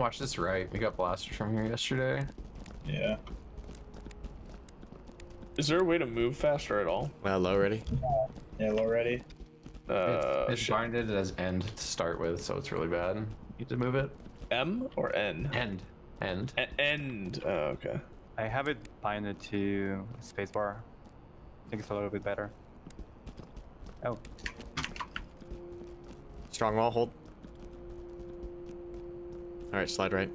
Watch this right. We got blasters from here yesterday. Yeah. Is there a way to move faster at all? Well, low ready. Yeah, low ready. Uh, it's shit. binded as end to start with, so it's really bad. You Need to move it. M or N? End. End. A- end. Oh, okay. I have it binded to spacebar. I think it's a little bit better. Oh, Strong wall, hold. Alright, slide right.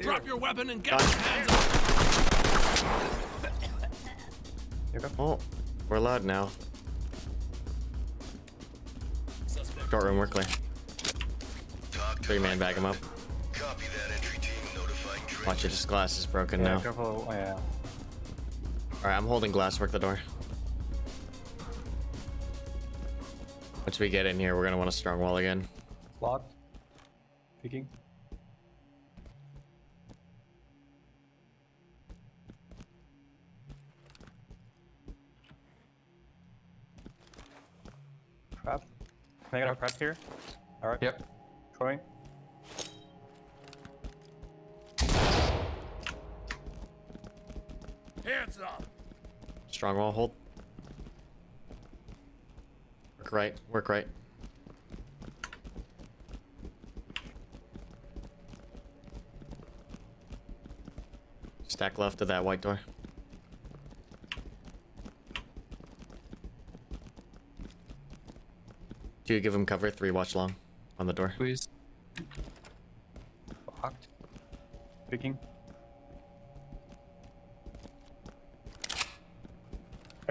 Drop your weapon and get Done. your hands up. here you go. Oh, we're allowed now. Short room, we're clear. Three man bag him up. Copy Watch it, his glass is broken Yeah, now. careful. Oh, yeah. Alright, I'm holding glass, work the door. Once we get in here, we're gonna want a strong wall again. Locked. Peeking. Prep. Can I get a prep here? Alright. Yep. Troy. Hands up. Strong wall, hold. Work right, work right. Stack left of that white door. Do you give him cover. Three, watch long on the door. Please. Locked. Peeking.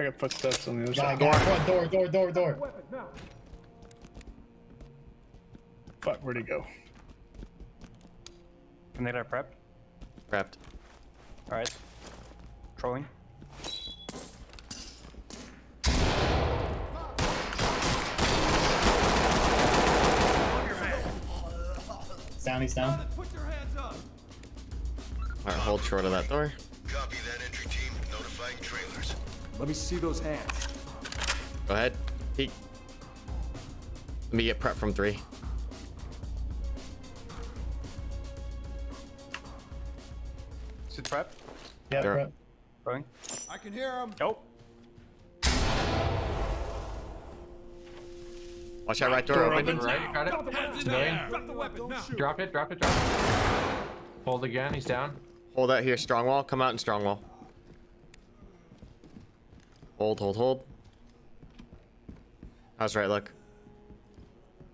I got footsteps on the other side. guy, front door, door, door, door. Fuck, where'd he go? Can they get a prep? Prepped. Alright. Trolling. Down, he's down. Put your hands up. Alright, hold short of that door. Let me see those hands. Go ahead. Peek. Let me get prep from three. Is it prep? Yeah, There- prep. Trolling. I can hear him. Nope. Watch that right door, Door open. open. Right, got it. Hands in the Drop the weapon now. Drop it, drop it, drop it. Hold again, he's down. Hold out here, strong wall. Come out in strong wall. Hold, hold, hold. How's right look?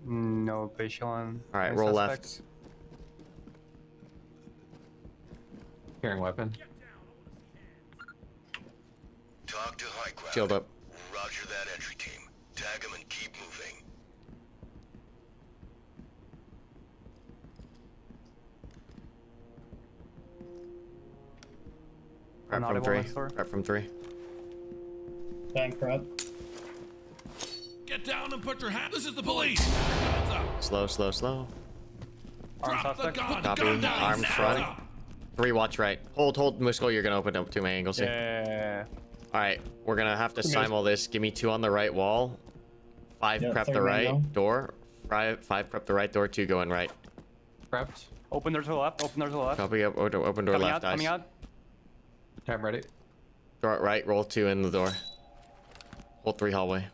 No visual on. Alright, roll suspects. Carrying weapon. TOC to high ground. Shield up. Roger that entry team. Tag them and keep moving. Prep from three. next. Prep from three. Bang, prep. Get down and put your hand. This is the police. Slow, slow, slow. Armed Drop the suspect. gun. Copy. Gun down. Arms front. Three, watch right. Hold, hold, Musco. You're gonna open up two my angles here. Yeah. Alright, we're gonna have to Give me simul this. Give me two on the right wall. Five Yeah, prep the right down. door. Five, five prep the right door. Two going right. Prepped. Open door to the left. Open door to the left. Copy. Open open door coming left. out. Coming eyes. out. Time ready. Door right. Roll two in the door. Hold three hallway.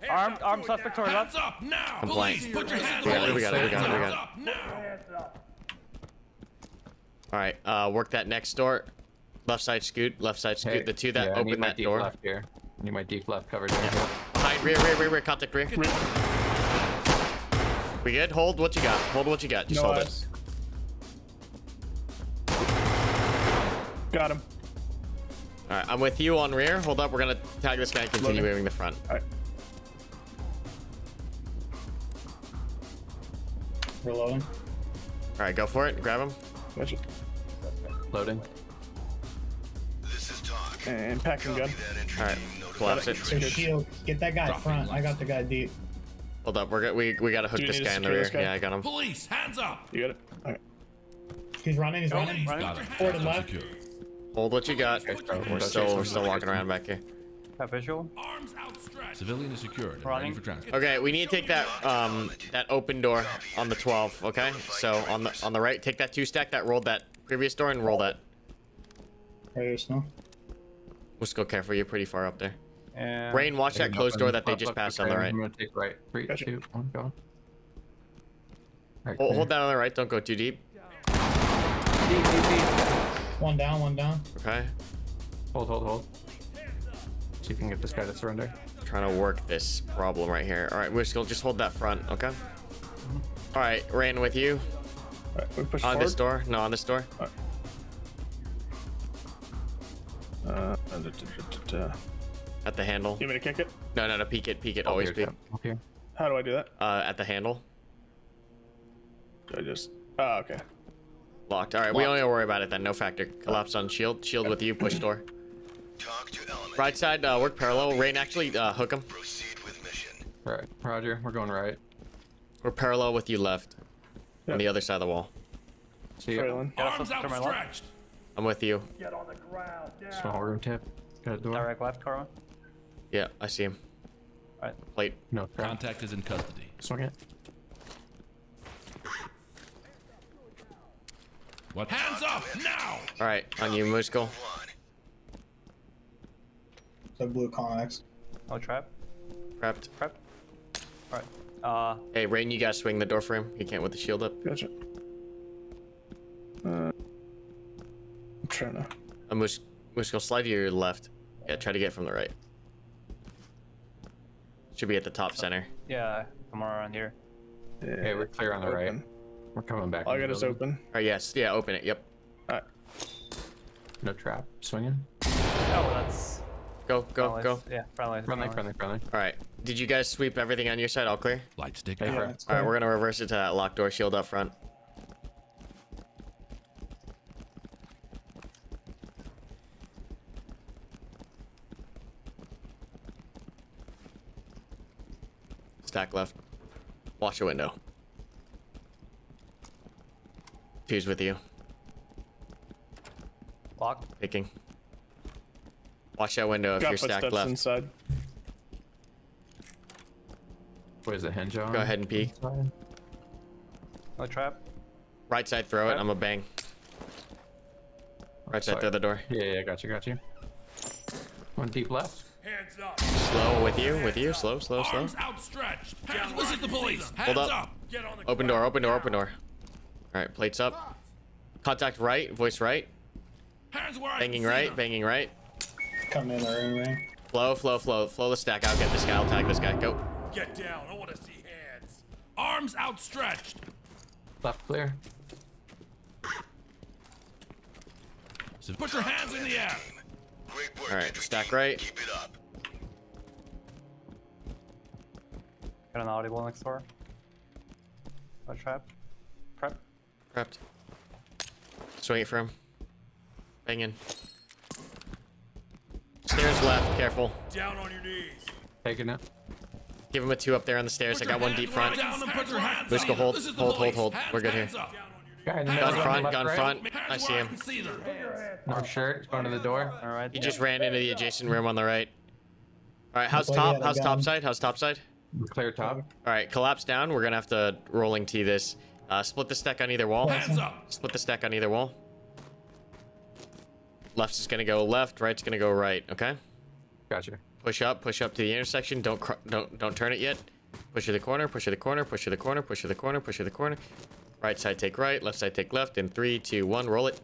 Hands Armed- armed suspect to our Hands left. up now. Complaint. Police, put your hands We got it, up. we got it, we got it, we got up. All right. Uh, work that next door. Left side scoot. Left side scoot. Hey, the two that yeah, I need open my that deep door. left here. I need my deep left covered. here. Behind rear, rear, rear, rear. Contact rear. We good? Hold what you got. Hold what you got. Just No hold eyes. it. Got him. All right. I'm with you on rear. Hold up. We're gonna tag this guy and continue Loading. moving the front. Alright. Reloading. All right. Go for it. Grab him. Watch it. Loading. This is talk. And packing gun. Copy that entry All right. team Collapse it. So shield. Get that guy Drop front. it. I got the guy deep. Hold up, we're go- we we gotta hook this need to guy in the rear. Yeah, I got him. Police, hands up. You got it? Okay. He's running, he's running. Police, running. got it. Forward and left. Secure. Hold what you got. We're still we're still walking around back here. Have visual. Arms outstretched. Civilian is secured and Running. ready for transport. Okay, we need to take that um that open door on the 12. Okay, so on the on the right, take that two stack that rolled that previous door and roll that. Right here, snow. Let's go careful. You're pretty far up there. And Rain, watch that closed door that they just passed on the right. right. I'm gonna take right. Three, Gotcha. two, one, go. Right, Hold, hold that on the right. Don't go too deep. One down, one down. Okay. Hold, hold, hold. See if you can get this guy to surrender. Trying to work this problem right here. All right, we're still just hold that front. Okay. All right, Rain with you All right, we push on forward. this door. No, on this door. Uh, da, da, da, da, da. At the handle. You want me to kick it? No, no, no. Peek it. Peek it. Always Here, peek. Cap. Up here. How do I do that? Uh, at the handle. Do I just? Oh, okay. Locked. All right, we don't need to worry about it then. No factor. Collapse on shield. Shield with you. Push door. TOC to element. Right side. Uh, work parallel. Rain actually uh, hook him. Proceed with mission. Right, Roger. We're going right. We're parallel with you left. Yeah. On the other side of the wall. See ya. Trailing. Yeah, Arms flip to my left. outstretched. I'm with you. Get on the ground. Down. Small room tip. Got a door. Direct left, Karma. Yeah, I see him. Alright. Plate. No trap. Contact is in custody. Swing it. What? Hands up now. All right, on you, Musko. One. So blue Connex. No trap. Prepped. Prep. Alright. Uh, Hey, Rain, you gotta swing the door for him. He can't with the shield up. Gotcha. Uh, I'm trying to. Uh, Mus- Musko, slide to your left. Yeah, try to get from the right. Should be at the top center. yeah, come around here. Yeah, Okay, we're clear on the right. Open. We're coming back. All I got is building. open. All right, yes, yeah, open it. Yep. All right. No trap. Swinging. Oh, that's. Go, go, friendly. go. Yeah, friendly. Friendly, friendly, friendly. All right. Did you guys sweep everything on your side? All clear? Light stick Hey, out. All right, clear. we're gonna reverse it to that locked door shield up front. Stack left. Watch your window. Two's with you. Lock. Picking. Watch that window if Got you're stacked left. inside. What is the Hinge on? Go ahead and peek. Inside? No trap. Right side, throw it. I'm a bang. Right side, Sorry. through the door. Yeah, yeah, got you, got you. One deep left. Hands up. Slow with you, with you. Slow, slow, slow. Arms outstretched. Hands. This is the police. Hands Hold up. up. Get on the Open door, open door, open door. All right, plates up. Contact right, voice right. Hands where Banging can right, banging right. Come in the room, ring. Flow, flow, flow, flow the stack. I'll get this guy. I'll tag this guy. Go. Get down. I want to see hands. Arms outstretched. Left clear. So put your hands in the air. Great work. All right, stack right. Keep it up. Got an audible next door. No trap. Prep. Prepped. Swing it for him. Bang in. Stairs left. Careful. Down on your knees. Taking it. Give him a two up there on the stairs. I got one deep front. can Down and put your hands Let's go hold, This is the hold, hold, hold. Hands, We're good here. hands up. Guy in the Gun front, gun right. front. I see him. can see. No shirt. He's going to the door. Alright. He just ran into the adjacent room on the right. All right, how's Looks like he top? had How's gun. top side? How's top side? Clear top. All right, collapse down. We're gonna have to rolling tee this. Uh, split the stack on either wall. Hands up. Split the stack on either wall. Left's is gonna go left. Right's gonna go right. Okay. Gotcha. Push up. Push up to the intersection. Don't cr- don't don't turn it yet. Push to the corner. Push to the corner. Push to the corner. Push to the corner. Push to the corner. Right side take right. Left side take left. In three, two, one. Roll it.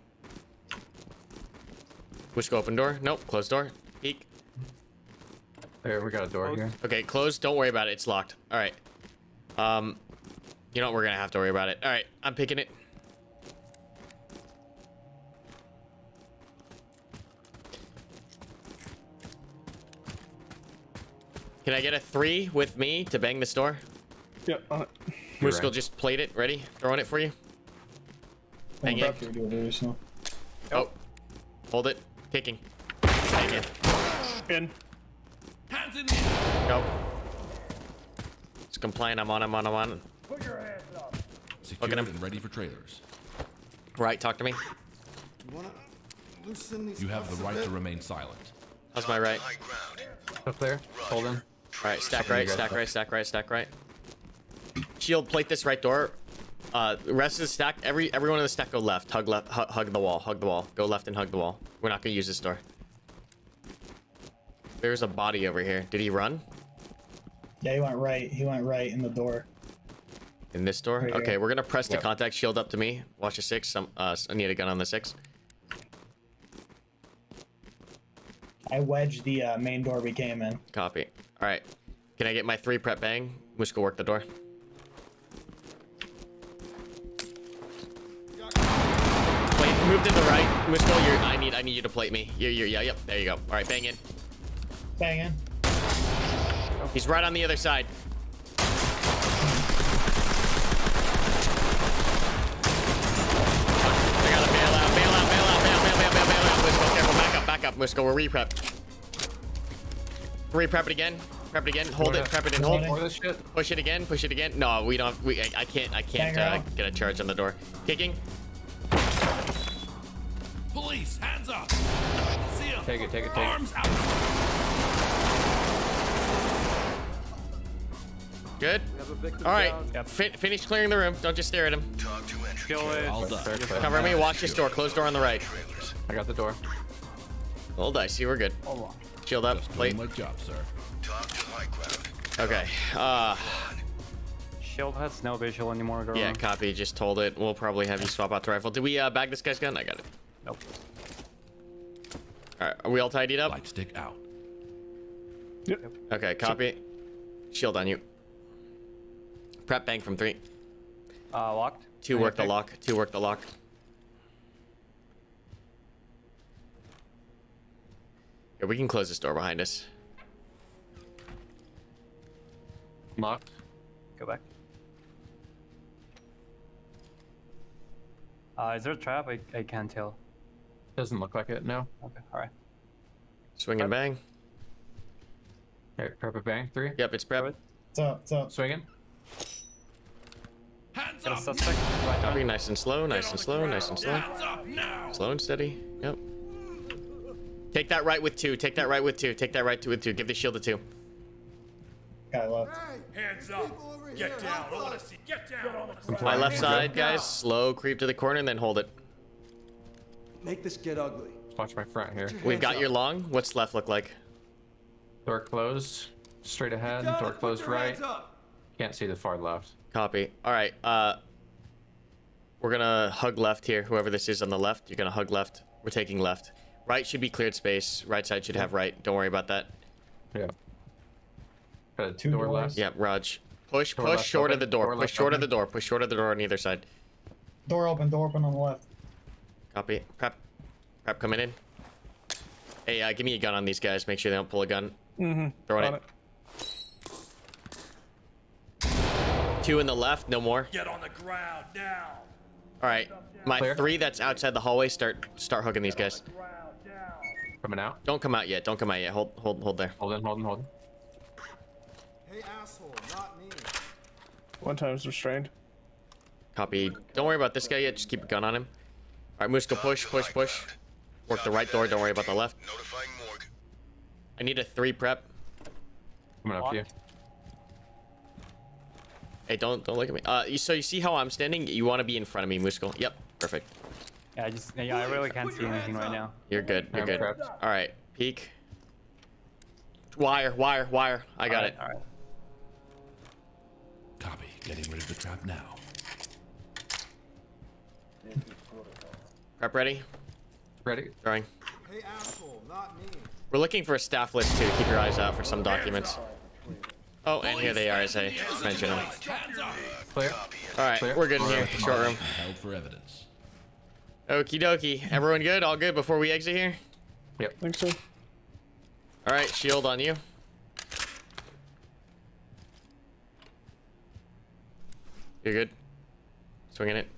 Push go open door. Nope. Close door. Peek. There, we got a door here. Okay, closed. Don't worry about it. It's locked. All right. Um, you know what? We're gonna have to worry about it. All right, I'm picking it. Can I get a three with me to bang this door? Yep. On it. You're right. just played it. Ready? Throwing it for you. Bang it. Prep, do it, do it, snow. Oh, hold it. Kicking. Bang it. In. Hands in the air. Go. compliant. I'm on. I'm on. I'm on. Secured him. and ready for trailers. Right. Talk to me. You have the right to remain silent. How's my right? Up there. Hold in. All right. Stack right. Stack right. Stack right. Stack right. Shield. Plate this right door. Uh, rest of the stack. Every everyone in the stack go left. Hug left. Hug, hug the wall. Hug the wall. Go left and hug the wall. We're not gonna use this door. There's a body over here. Did he run? Yeah, he went right. He went right in the door. In this door? Okay, we're gonna press the Yep. contact shield up to me. Watch the six. Some, uh, I need a gun on the six. I wedged the uh, main door we came in. Copy. All right. Can I get my three prep bang? Muska work the door. Move to the right. Muska, you're. I need. I need you to plate me. You're. You're. Yeah. Yep. There you go. All right. Bang in. Banging. He's right on the other side. I gotta bail out, bail out, bail out, bail, bail, bail, bail, bail out. Musko, careful, back up, back up, Musko, we're re-prep. Re-prep it again, prep it again, hold it, prep it and hold. Hold More of this shit. Push it again, push it again. No, we don't, we, I, I can't, I can't uh, get a charge on the door. Kicking, Police, hands up. See ya. Take it, take it, take it. Arms out. good. All right, Fi- finish clearing the room. Don't just stare at him. Talk to. Kill it. All done. Clear, clear. Cover me, watch this door, close door on the right. I got the door. Roll dice, see, we're good. Shield up, Just plate. doing my job, sir. TOC to high ground. Okay, uh, Shield has no visual anymore, girl. yeah, copy, just told it. We'll probably have you swap out the rifle. Did we uh, bag this guy's gun? I got it. Nope. All right, are we all tidied up? Light stick out. Yep. Okay, copy. Shield on you. Prep bang from three. Uh, locked. Two work the lock. Two work the lock. Here, we can close this door behind us. Locked. Go back. Uh, is there a trap? I, I can't tell. Doesn't look like it. No. Okay, alright. Swing and bang. Okay, prep it bang. Three. Yep, it's prep. What's up? What's up? Swinging. Hands Got a up. suspect? Right Copy, down. nice and slow, nice and slow, nice and slow. Hands up now. Slow and steady. Yep. Take that right with two. Take that right with two. Take that right two with two. Give the shield a two. Guy left. Hands up. Get down. I want to see. Get down. I wanna see. My left side, guys. Slow creep to the corner and then hold it. Make this get ugly. Watch my front here. We've got your long. What's left look like? Door closed. Straight ahead. Door closed right. Can't see the far left. Copy. All right. Uh, we're gonna hug left here. Whoever this is on the left, you're gonna hug left. We're taking left. Right should be cleared space. Right side should have right. Don't worry about that. Yeah. Got a Two door doors. left. Yep, Raj. Push, Door push left short of the door. Door push left short of the door. Push short of the door on either side. Door open. Door open on the left. Copy. Prep. Prep coming in. Hey, uh, give me a gun on these guys. Make sure they don't pull a gun. Mm-hmm. Throwing On it. Two in the left. No more. Get on the ground now. All right. My Clear. three that's outside the hallway. Start start hugging these guys. Ground now. Coming out. Don't come out yet. Don't come out yet. Hold hold hold there. Hold on, Hold on, Hold on. Hey, asshole, not me. One time's restrained. Copy. Don't worry about this guy yet. Just keep a gun on him. All right, Musko, push, push, push. Work the right door. Don't worry about the left. Notifying morgue. I need a three prep. Coming up to you. Hey, don't don't look at me. Uh, you, so you see how I'm standing? You want to be in front of me, Musko. Yep, perfect. Yeah, I just yeah, I really can't see anything right now. You're good. You're good. prepped. All right, peek. Wire, wire, wire. I got it. Alright. Copy. Getting rid of the trap now. Prep ready. Ready? Throwing. Hey, asshole, not me. We're looking for a staff list too. Keep your eyes out for some documents. Oh, and here they are as I mentioned them. Clear. All right, Clear. we're good in here. Short room. Held for evidence. Okie dokie. Everyone good? All good before we exit here? Think so. All right, shield on you. You're good. Swinging it.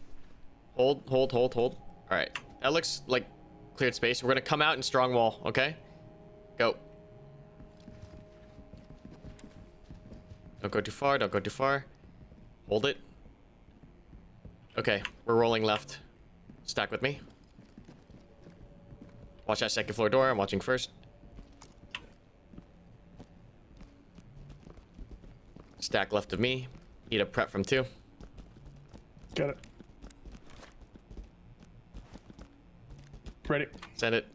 Hold, hold, hold, hold. All right. That looks like cleared space. We're gonna come out in strong wall. Okay. Go. Don't go too far. Don't go too far. Hold it. Okay, we're rolling left. Stack with me. Watch that second floor door. I'm watching first. Stack left of me. Eat a prep from two. Got it. Ready. Send it.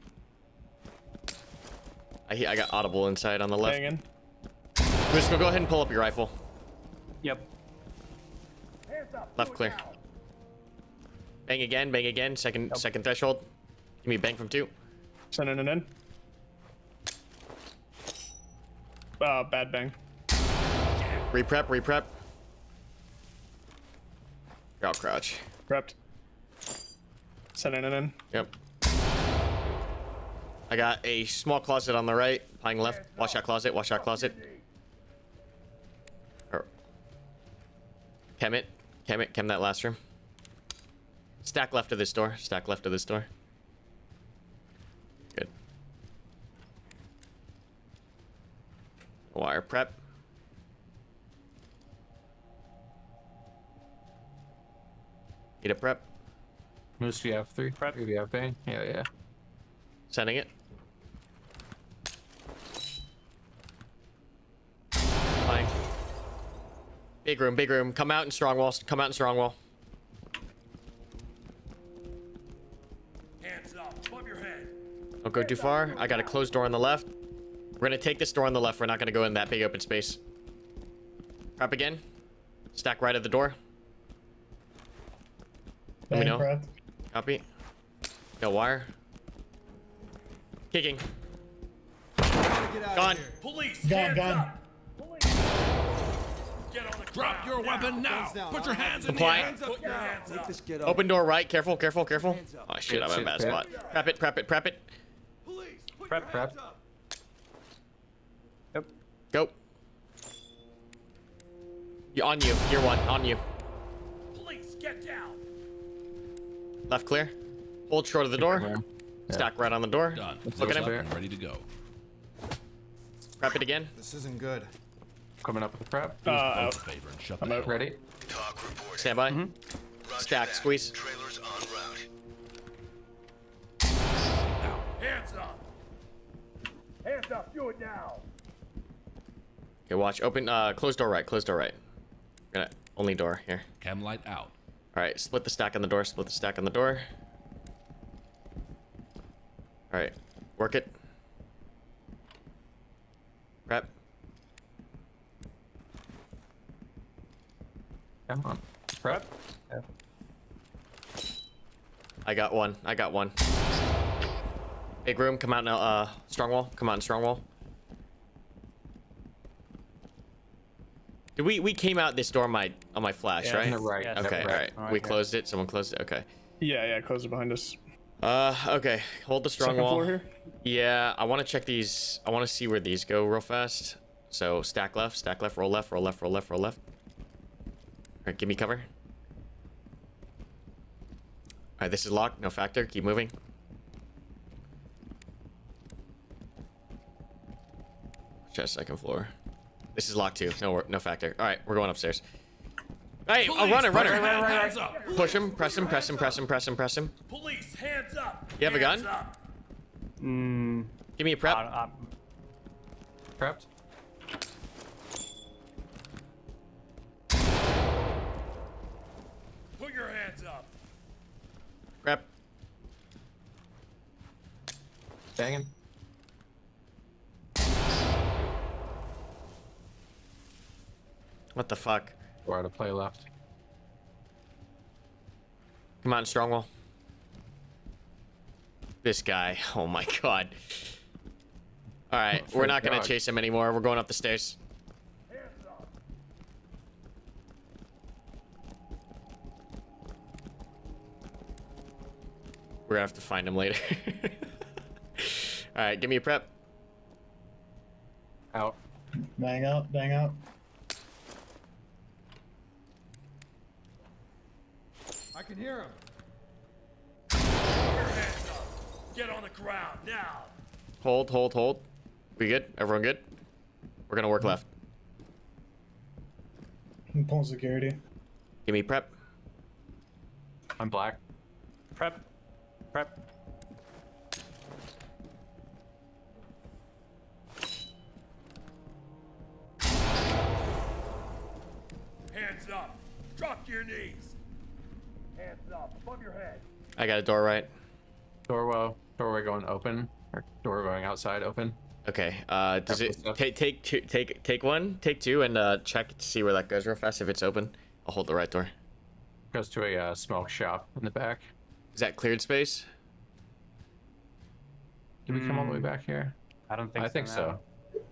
I, I got audible inside on the left. Hang in. Crisco, go ahead and pull up your rifle. Yep. Left clear. Bang again, bang again. Second second threshold. Give me a bang from two. Sending it in. Uh, bad bang. Reprep, reprep. You're crouch. Prepped. Sending it in. Yep. I got a small closet on the right, playing left. Watch that closet, watch that closet. Or- Chem it. Chem it, chem that last room. Stack left of this door. Stack left of this door. Good. Wire prep. Need a prep. Moose, do you have three? Prep. Do you have bang? Yeah, yeah. Sending it. Flying. Big room, big room. Come out in strong wall. Come out in strong wall. Don't go too far. I got a closed door on the left. We're gonna take this door on the left. We're not gonna go in that big open space. Prep again. Stack right at the door. Let me know. prepped. Copy. No wire. Kicking. Get Gone. Police, Gun, hands gun. Get on the Drop your now. weapon now. Guns down. Put your hands in the Comply. air. Hands up Put your hands up. this get ugly. Open door right. Careful, careful, careful. Oh shit, I'm in a bad spot. prep. Prep it, prep it, prep it. Police, put Prep, prep. up. Yep. Go. You on you. You're one. On you. Police, get down. Left clear. Hold short of the door. Yeah. Stack right on the door. Done. Look at him. Ready to go. Prep it again. This isn't good. Coming up with the prep. Uh, out. favor and shut I'm out. Ready? TOC reporting. Stand by. Roger Stack, that. squeeze. Trailers en route. Hands up. Hands up. Do it now. Okay, watch. Open. Uh, close door right. Close door right. Gonna only door here. Chem light out. All right. Split the stack on the door. Split the stack on the door. All right. Work it. Prep. Come on. Prep. I got one. I got one. Big room. Come out now. Uh, strong wall. Come out in strong wall. Did we we came out this door on my on my flash, Yeah. right? On the right. Yes. Okay, Right. all right. Alright, We yeah. closed it. Someone closed it. Okay. Yeah, yeah, close it behind us. Uh, okay. Hold the strong Second wall. floor here. Yeah, I want to check these. I want to see where these go real fast. So stack left, stack left, roll left, roll left, roll left, roll left. All right, give me cover. All right, this is locked. No factor. Keep moving. Chest second floor. This is locked too. No, no factor. All right, we're going upstairs. Hey, oh, Police, runner, put your runner. Hands up. Push him, press him, press him, press him, press him, press him. Police, hands up. You have a gun? up. Mm, Give me a prep. uh, uh, Prepped. Put your hands up. Prep. Banging. What the fuck? We're out of play left. Come on, Strongwall. This guy. Oh my god. Alright, oh, we're not gonna God. chase him anymore. We're going up the stairs. We're gonna have to find him later. Alright, give me a prep. Out. Bang out, bang out. Can hear him. Put your hands up. Get on the ground now. Hold, hold, hold. We good? Everyone good? We're gonna work left. I'm pulling security. Give me prep. I'm black. Prep. Prep. Hands up. Drop your knees. Hands up above your head. I got a door right. Doorway. Doorway going open. Or door going outside open. Okay. Uh, does it take take two take take one take two and uh check to see where that goes real fast if it's open. I'll hold the right door. Goes to a uh, smoke shop in the back. Is that cleared space? Did we come all the way back here? I don't think I so. think no. so.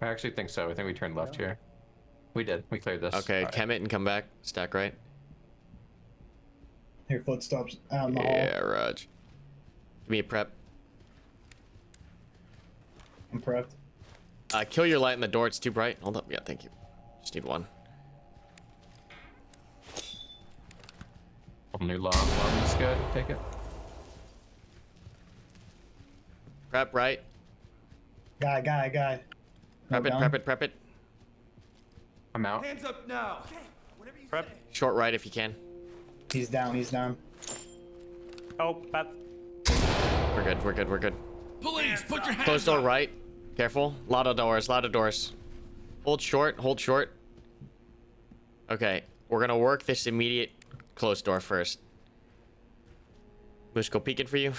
I actually think so. I think we turned left here. We did. We cleared this. Okay, Alright. chem it and come back. Stack right. Hear footsteps out in the hall. Yeah, Raj. Give me a prep. I'm prepped. Uh, kill your light in the door. It's too bright. Hold up. Yeah, thank you. Just need one. New long one is good. Take it. Prep right. Guy, guy, guy. Prep it. down. Prep it. Prep it. I'm out. Hands up now. Prep. Short right if you can. He's down, he's down. Oh, bad. We're good. We're good. We're good. Police, put your hands Close door up. right. Careful. A Lot of doors. a Lot of doors. Hold short. Hold short. Okay. We're gonna work this immediate closed door first. Moose go peeking for you.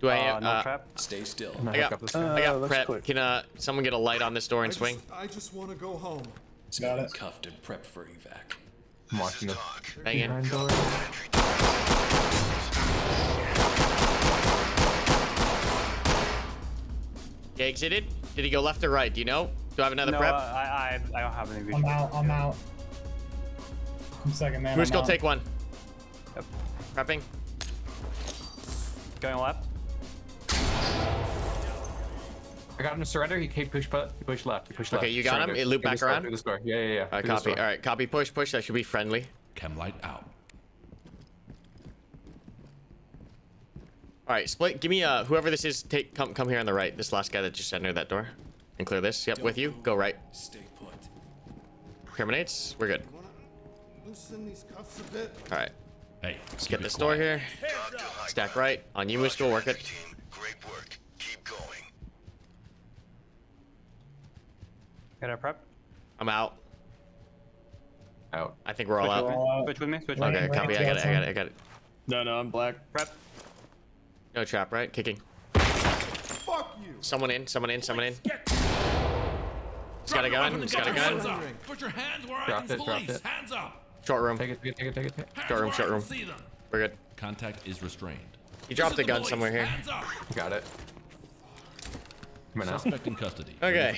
Do I? Uh, no uh, trap. Stay still. I'm gonna I hook got. up Uh, I got prep. clear. Can uh someone get a light on this door and I swing? just, I just want to go home. It's Got it. Cuffed and prep for evac. I'm watching the Talk. Bang in. door. He exited. Did he go left or right? Do you know? Do I have another No, prep? uh, I, I I don't have any vision. I'm out, I'm out. I'm second man. Moose I'm go out. take one. Yep. Prepping. Going left. I got him to surrender. He came push but he pushed left. He pushed left. Okay, you got him? Surrendered. It looped back around? Through this door. Yeah, yeah, yeah. All right, Through copy. All right, copy. Push, push. That should be friendly. Chem light out. All right, split. Give me uh whoever this is. Take come come here on the right. This last guy that just entered that door, and clear this. Yep, with you. Go right. Stay put. Criminates. We're good. Loosen these cuffs a bit? All right, Hey, let's get this door here. TOC to high Stack right on you, Moose. Go work it. Team, great work. Keep going. Get a prep. I'm out. Out. I think we're all Switch out. All out. Switch with me. Switch with Okay, me. Right, copy. right, I got it. I got it. I got it. No, no, I'm black. Prep. No trap, right? Kicking. Fuck you. Someone in. Someone in. Someone in. Get He's got a gun. He's got a gun. up. Put your hands where I can it, dropped police. it. Hands up. Short room. Take it, take it, take it, take it. Take it. Short room, short room. See them. We're good. Contact is restrained. He dropped This the gun somewhere here. Got it. I'm in out. Suspect in custody. Okay.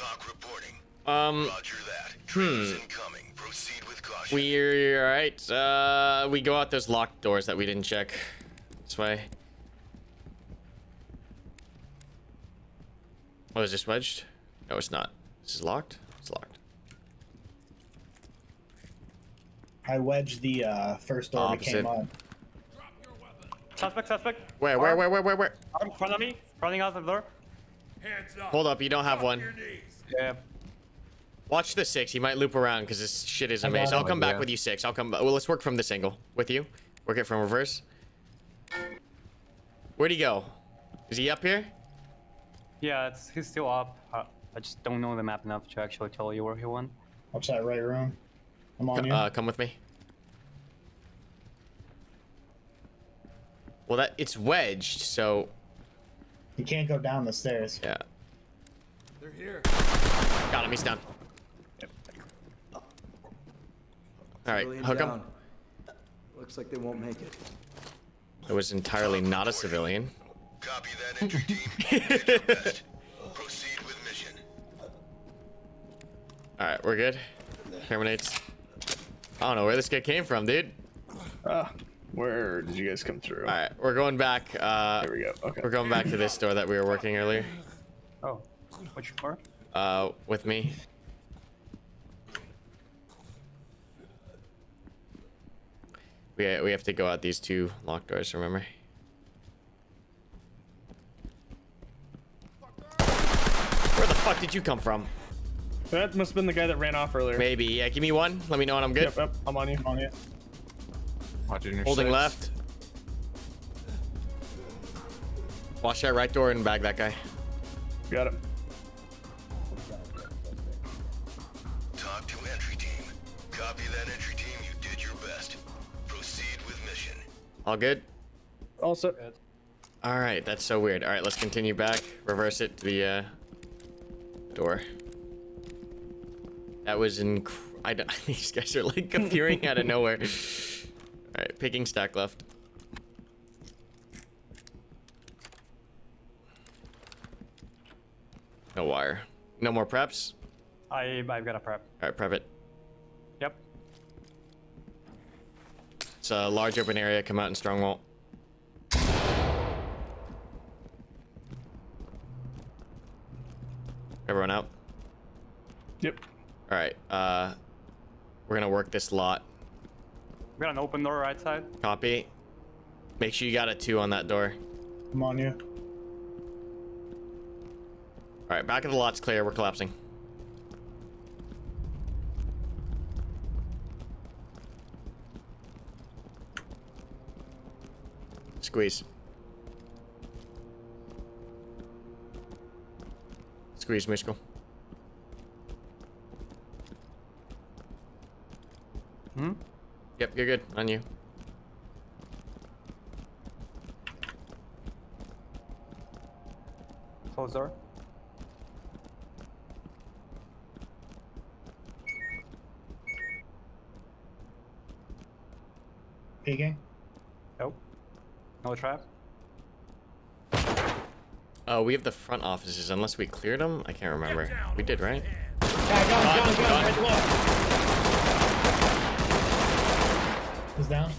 Ready for transport. TOC reporting. Um, Roger that. Trailers incoming. Proceed with caution. we're all right. Uh, we go out those locked doors that we didn't check. This way. Oh, is this wedged? No, it's not. This is locked. It's locked. I wedged the uh, first door we came Opposite. up. Drop your weapon. Suspect. Suspect. Where? Where? Arm. Where? Where? Where? Where? Arm in front of me. Running out the door. Hands up. Hold up, you don't have Drop one. Yeah. Watch the six. He might loop around because this shit is amazing. I'll come back Yeah. with you six. I'll come. Well, let's work from this angle with you. Work it from reverse. Where'd he go? Is he up here? Yeah, it's he's still up. Uh, I just don't know the map enough to actually tell you where he went. Watch that right room. I'm on you. Uh, come with me. Well, that it's wedged, so you can't go down the stairs. yeah. They're here. Got him. He's done. All right, Civilian hook him. Looks like they won't make it. It was entirely not a civilian. Copy that entry team. Did your best. Proceed with mission. All right, we're good. Terminates. I don't know where this guy came from, dude. Ah, where did you guys come through? All right, we're going back. Uh, There we go. Okay. We're going back to this door that we were working earlier. Oh, which door? Uh, with me. We we have to go out these two locked doors. Remember? Where the fuck did you come from? That must have been the guy that ran off earlier. Maybe. Yeah, give me one. Let me know when I'm good. Yep, yep, I'm on you. On you. Watching your Holding six. left. Watch that right door and bag that guy. Got it. TOC to entry team. Copy that entry team. You did your best. Proceed with mission. All good? Also, All right, that's so weird. All right, let's continue back. Reverse it to the uh, door. That was inc- I don't, these guys are like appearing out of nowhere. All right, picking stack left. No wire. No more preps. I I've got a prep. All right, prep it. Yep. It's a large open area. Come out in strong wall. Everyone out. yep. All right. Uh, we're gonna work this lot. We got an open door right side. Copy. Make sure you got a two on that door. I'm on you. All right, back of the lot's clear. We're collapsing. Squeeze. Squeeze, Mishko. Hmm. Yep, you're good. On you. Close door. Peeking. Nope. No trap. Oh, we have the front offices, unless we cleared them? I can't remember. We did, right? Yeah, gun, gun, gun, right below. He's down.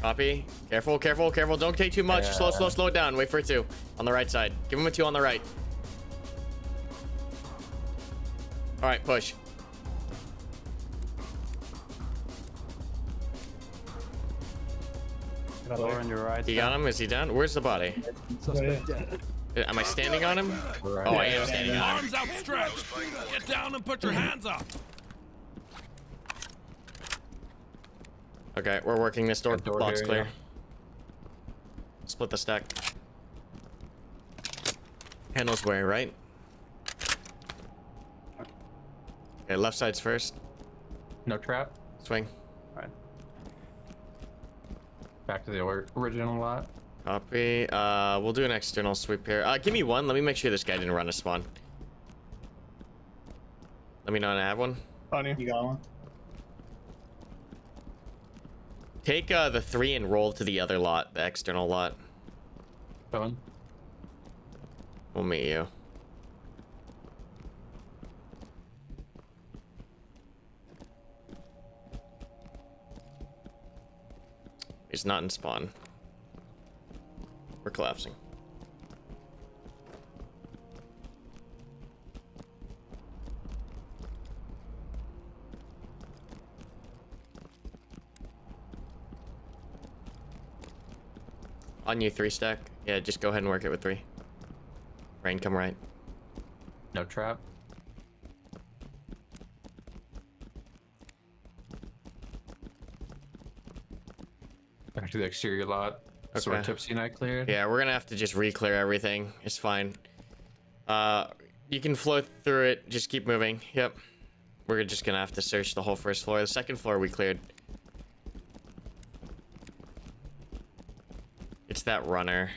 Copy. Careful, careful, careful. Don't take too much. Slow, slow, slow it down. Wait for it two. On the right side. Give him a two on the right. All right, push. Got a door on your right. You side. got him? Is he down? Where's the body? Suspect. Am I standing on him? Right. Oh, I am standing on him. Arms outstretched. Get down and put your hands up. Okay, we're working this door. That door Block's here, clear. yeah. Split the stack. Handles where, right? Okay, left side's first. No trap. Swing. Right. Back to the or- original lot. Copy. Uh, we'll do an external sweep here. Uh, give me one. Let me make sure this guy didn't run a spawn. Let me know when I have one. On you. You got one. Take uh, the three and roll to the other lot, the external lot. Going. We'll meet you. He's not in spawn. We're collapsing. On you, three stack. Yeah, just go ahead and work it with three. Rain, come right. No trap. Back to the exterior lot. So where Okay. Tipsy and I cleared. Yeah, we're gonna have to just re-clear everything. It's fine. Uh, you can flow through it. Just keep moving. Yep. We're just gonna have to search the whole first floor. The second floor we cleared. That runner.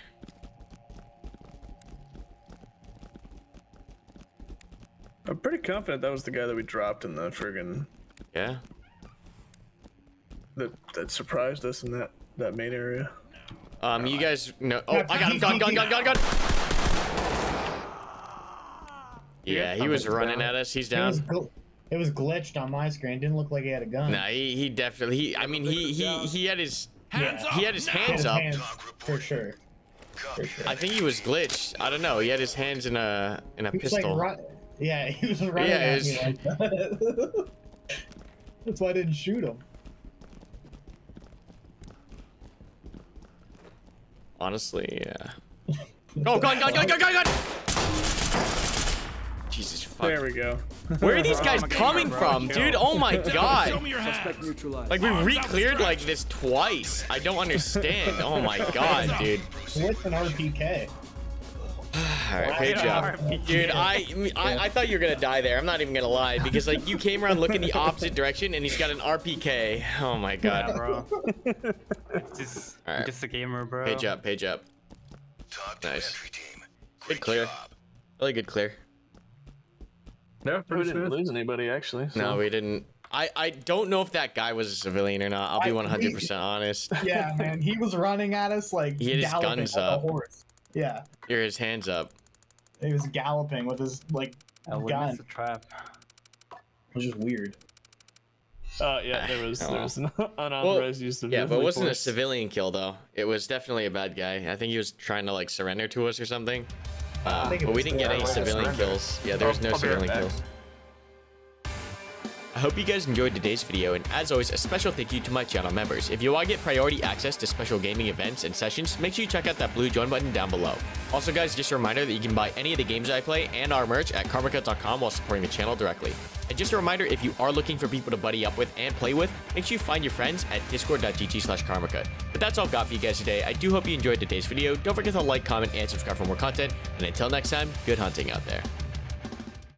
I'm pretty confident that was the guy that we dropped in the friggin' Yeah. that that surprised us in that that main area. Um, you guys know. Oh, I got him. Gun, gun, gun, gun, gun. Yeah, he was running at us. He's down. it was glitched on my screen. Didn't look like he had a gun. Nah, he, he definitely. He, I mean, he, he, he had his. Hands Yeah. up. He had his now. hands His up. hands, for sure. For sure. I think he was glitched. I don't know. He had his hands in a in a He was pistol. like, yeah, he was running Yeah, at it me like that. That's why I didn't shoot him. Honestly, yeah. Oh, gun, gun, gun, gun, gun, gun! Jesus fuck. There we go. Where are these guys coming from, dude? Oh my god. me your hand. Suspect neutralized. Like we re-cleared like this twice. I don't understand. Oh my god, dude. What's an RPK? All right, great Yeah, job, RPK. dude. I, I I thought you were gonna die there. I'm not even gonna lie because like you came around looking the opposite direction and he's got an RPK. Oh my god. bro. It's just, Alright. I'm just a gamer, bro. Page up, page up. Talk to Nice. entry team. Good clear. job. Really good clear. No, We didn't smooth. lose anybody actually. so- No, we didn't. I I don't know if that guy was a civilian or not. I'll be 100 percent honest. Yeah, man, he was running at us like He had his galloping guns up. a horse. Yeah, Here, his hands up. he was galloping with his like, I witnessed gun. the trap. which is weird. Uh, yeah, there was Oh. there was an unauthorized use of Yeah, but it wasn't a civilian kill though. It was definitely a bad guy. I think he was trying to like surrender to us or something. Uh, but we didn't get any civilian kills. Yeah, there was no I'll civilian back. kills. I hope you guys enjoyed today's video, and as always, a special thank you to my channel members. If you want to get priority access to special gaming events and sessions, make sure you check out that blue join button down below. Also, guys, just a reminder that you can buy any of the games I play and our merch at karmakut.com while supporting the channel directly. And just a reminder, if you are looking for people to buddy up with and play with, make sure you find your friends at discord.gg slash karmakut. But that's all I've got for you guys today. I do hope you enjoyed today's video. Don't forget to like, comment, and subscribe for more content. And until next time, good hunting out there.